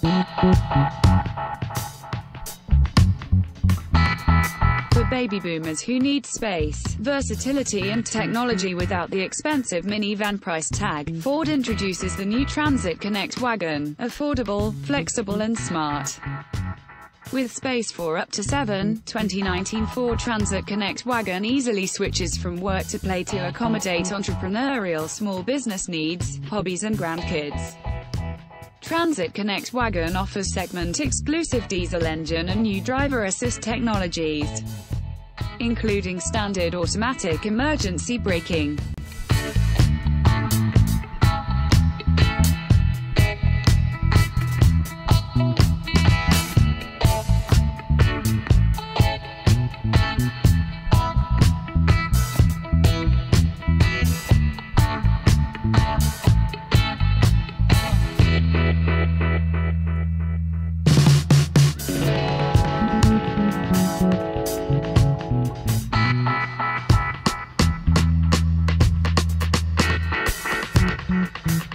For baby boomers who need space, versatility and technology without the expensive minivan price tag, Ford introduces the new Transit Connect wagon. Affordable, flexible and smart. With space for up to seven, 2019 Ford Transit Connect wagon easily switches from work to play to accommodate entrepreneurial small business needs, hobbies and grandkids. Transit Connect wagon offers segment-exclusive diesel engine and new driver assist technologies, including standard automatic emergency braking,